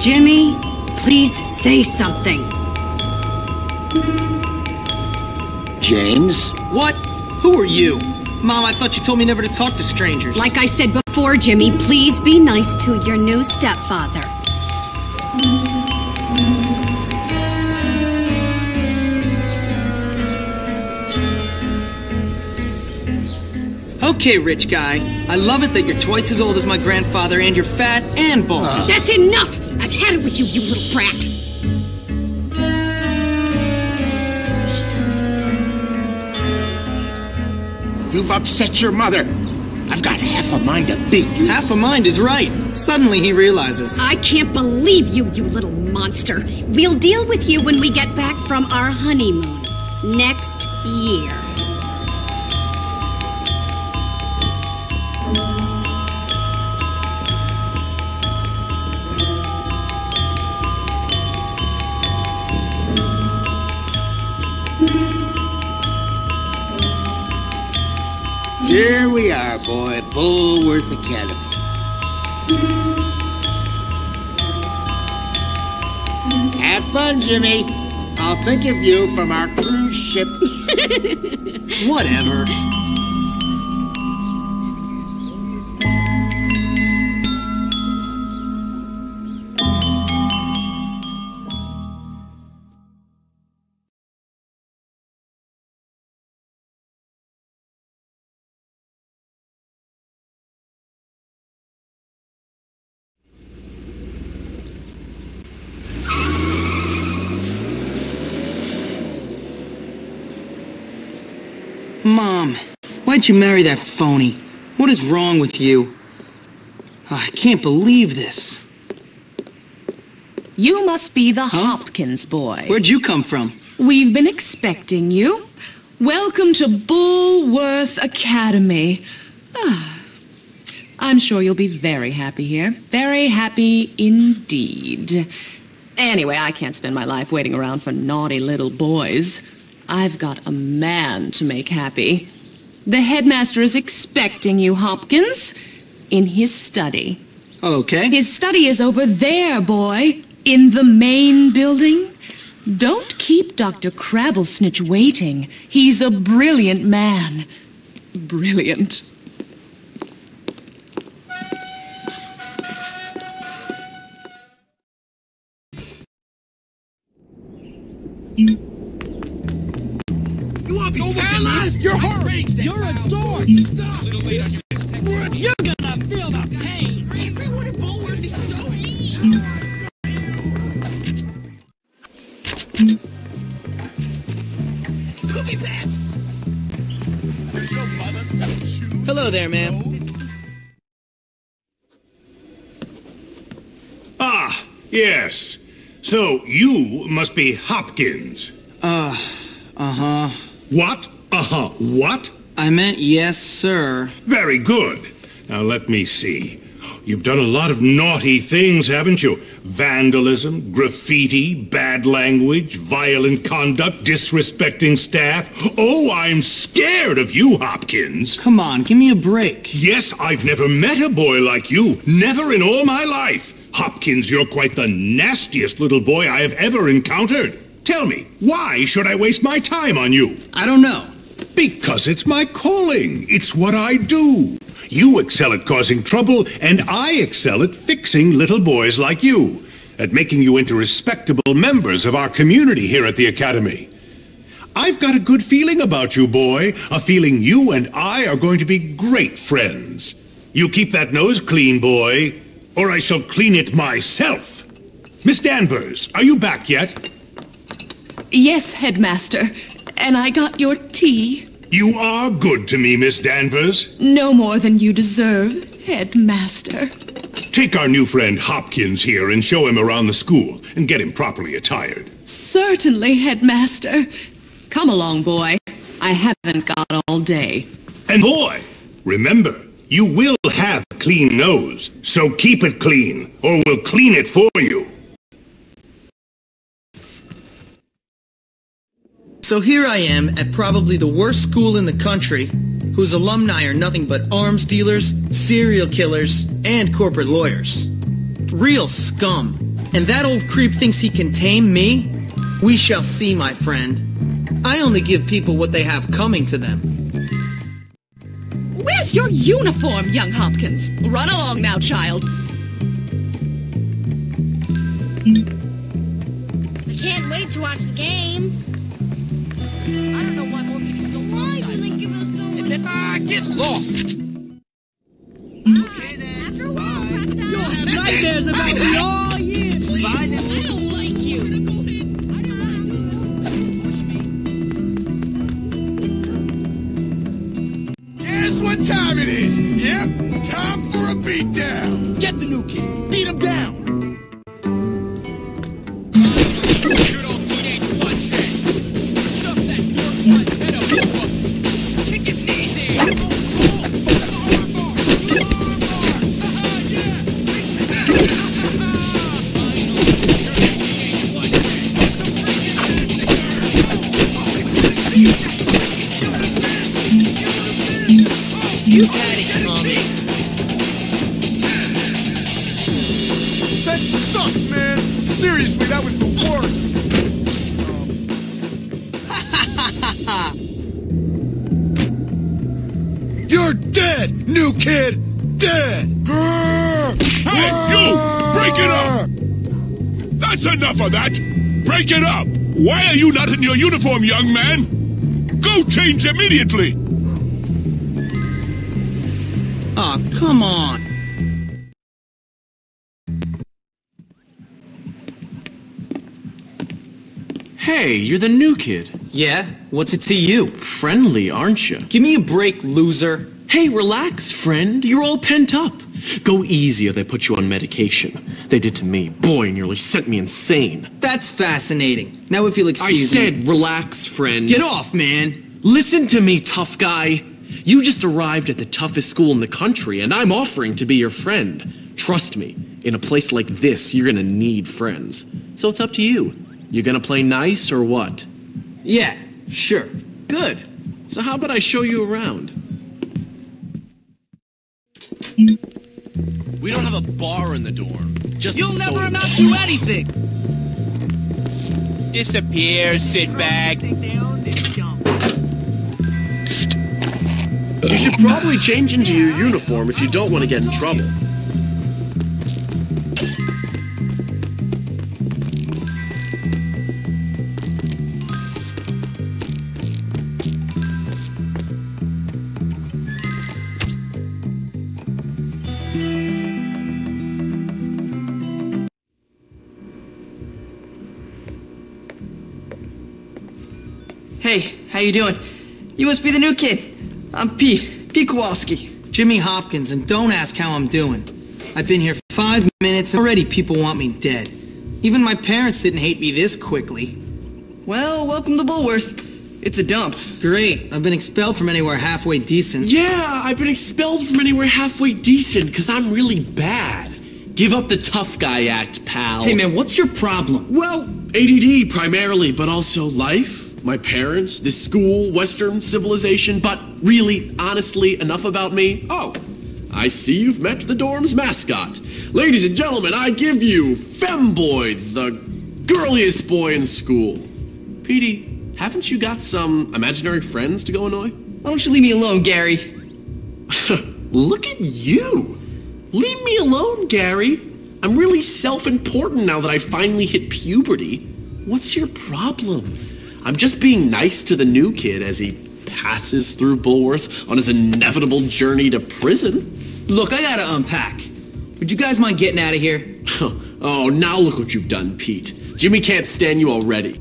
Jimmy, please say something. James? What? Who are you? Mom, I thought you told me never to talk to strangers. Like I said before, Jimmy, please be nice to your new stepfather. Okay, rich guy. I love it that you're twice as old as my grandfather and you're fat and bulky. That's enough! I've had it with you, you little brat! You've upset your mother. I've got half a mind to beat you. Half a mind is right. Suddenly he realizes. I can't believe you, you little monster. We'll deal with you when we get back from our honeymoon. Next year. Here we are, boy. Bullworth Academy. Have fun, Jimmy. I'll think of you from our cruise ship. Whatever. Mom, why'd you marry that phony? What is wrong with you? Oh, I can't believe this. You must be the Hopkins boy. Where'd you come from? We've been expecting you. Welcome to Bullworth Academy. Ah, I'm sure you'll be very happy here. Very happy indeed. Anyway, I can't spend my life waiting around for naughty little boys. I've got a man to make happy. The headmaster is expecting you, Hopkins, in his study. Okay. His study is over there, boy, in the main building. Don't keep Dr. Crabblesnitch waiting. He's a brilliant man. Brilliant. There, ma'am. Ah, yes. So you must be Hopkins. Uh, uh-huh. What? Uh-huh. What? I meant yes, sir. Very good. Now let me see. You've done a lot of naughty things, haven't you? Vandalism, graffiti, bad language, violent conduct, disrespecting staff. Oh, I'm scared of you, Hopkins. Come on, give me a break. Yes, I've never met a boy like you. Never in all my life. Hopkins, you're quite the nastiest little boy I have ever encountered. Tell me, why should I waste my time on you? I don't know. Because it's my calling. It's what I do. You excel at causing trouble, and I excel at fixing little boys like you, at making you into respectable members of our community here at the Academy. I've got a good feeling about you, boy. A feeling you and I are going to be great friends. You keep that nose clean, boy, or I shall clean it myself. Miss Danvers, are you back yet? Yes, headmaster. And I got your tea. You are good to me, Miss Danvers. No more than you deserve, headmaster. Take our new friend Hopkins here and show him around the school and get him properly attired. Certainly, headmaster. Come along, boy. I haven't got all day. And boy, remember, you will have a clean nose, so keep it clean, or we'll clean it for you. So here I am at probably the worst school in the country, whose alumni are nothing but arms dealers, serial killers, and corporate lawyers. Real scum. And that old creep thinks he can tame me? We shall see, my friend. I only give people what they have coming to them. Where's your uniform, young Hopkins? Run along now, child. I can't wait to watch the game. I don't know why more people don't Why do they give us so much? Ah, get lost! After a while, crocodile. You'll have nightmares about me all year! I don't like you. I didn't want to do this. Push me. Guess what time it is? Yep, time for a beatdown. Get the new kid. Beat him down. You've had it, Tommy. That sucked, man. Seriously, that was the worst. You're dead, new kid. Dead. Hey, you! Break it up! That's enough of that! Break it up! Why are you not in your uniform, young man? Go change immediately! Aw, come on. Hey, you're the new kid. Yeah? What's it to you? Friendly, aren't you? Give me a break, loser. Hey, relax, friend. You're all pent up. Go easy or they put you on medication. They did to me. Boy, nearly sent me insane. That's fascinating. Now if you'll excuse me... I said me. relax, friend. Get off, man. Listen to me, tough guy. You just arrived at the toughest school in the country, and I'm offering to be your friend. Trust me, in a place like this, you're gonna need friends. So it's up to you. You gonna play nice or what? Yeah, sure. Good. So how about I show you around? We don't have a bar in the dorm. Just You'll a never amount to anything. Disappear, sit back. You should mm. probably change into your uniform if you don't want to get in trouble. Hey, how you doing? You must be the new kid. I'm Pete. Pete Kowalski. Jimmy Hopkins, and don't ask how I'm doing. I've been here five minutes, and already people want me dead. Even my parents didn't hate me this quickly. Well, welcome to Bullworth. It's a dump. Great. I've been expelled from anywhere halfway decent. Yeah, I've been expelled from anywhere halfway decent because I'm really bad. Give up the tough guy act, pal. Hey man, what's your problem? Well, ADD primarily, but also life, my parents, this school, Western civilization. But really, honestly, enough about me. Oh, I see you've met the dorm's mascot. Ladies and gentlemen, I give you Femboy, the girliest boy in school. Petey, haven't you got some imaginary friends to go annoy? Why don't you leave me alone, Gary? Look at you. Leave me alone, Gary. I'm really self important now that I finally hit puberty. What's your problem? I'm just being nice to the new kid as he passes through Bullworth on his inevitable journey to prison. Look, I gotta unpack. Would you guys mind getting out of here? oh, now look what you've done, Pete. Jimmy can't stand you already.